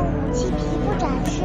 武器皮肤展示。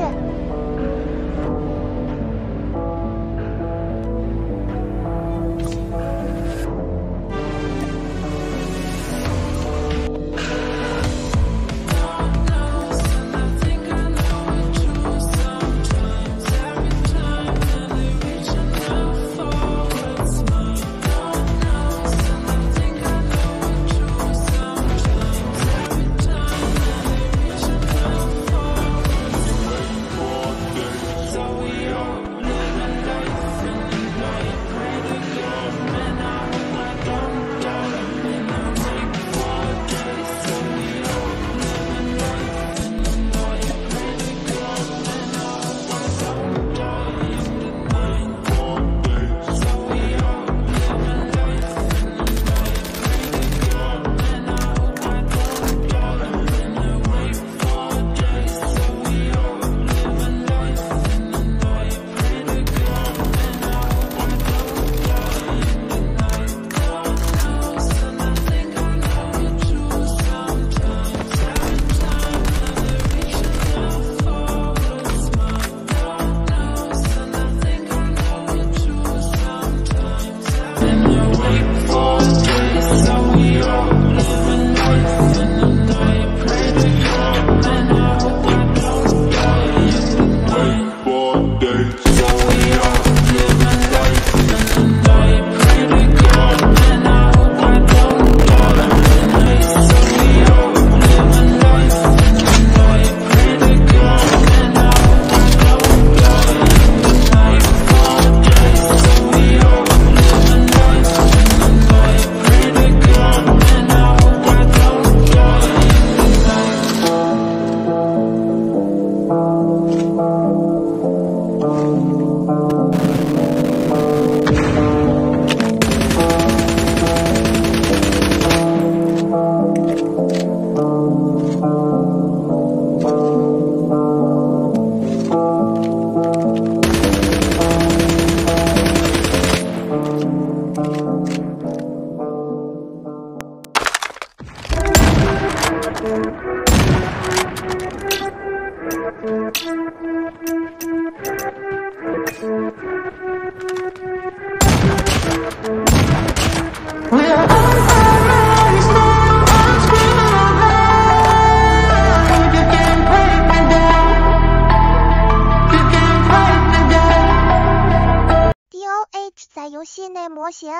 游戏内模型。